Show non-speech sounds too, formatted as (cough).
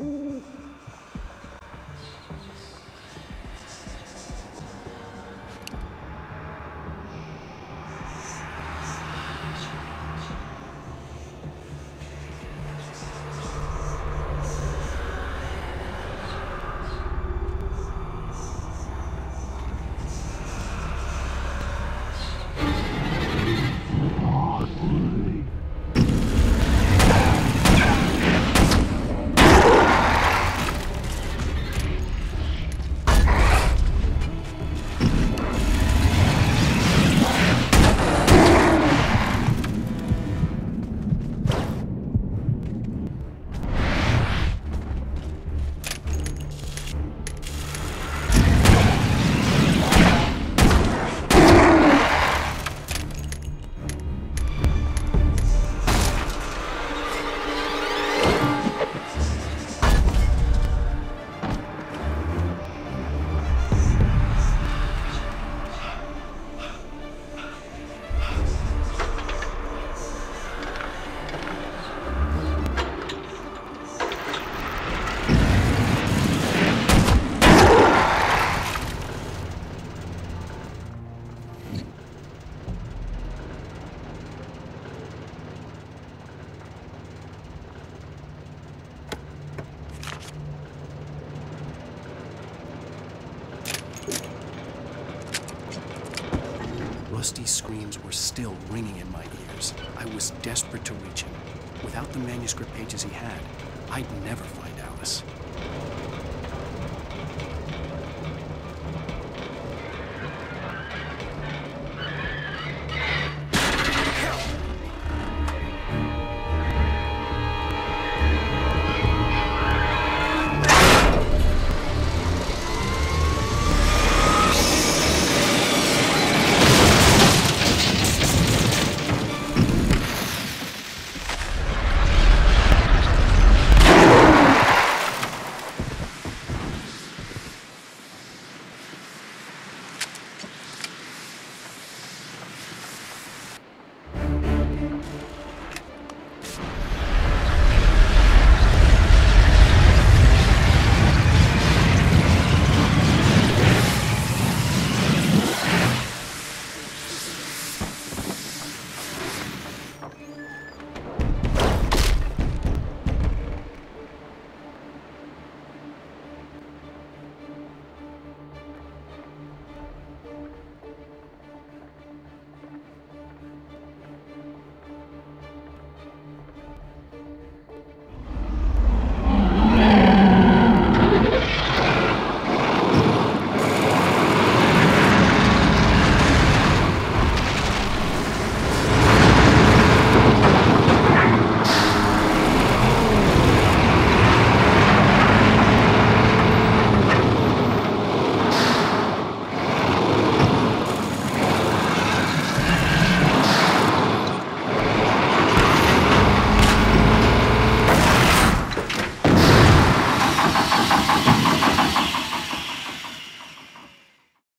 Ooh. (laughs) Rusty's screams were still ringing in my ears. I was desperate to reach him. Without the manuscript pages he had, I'd never find Alice.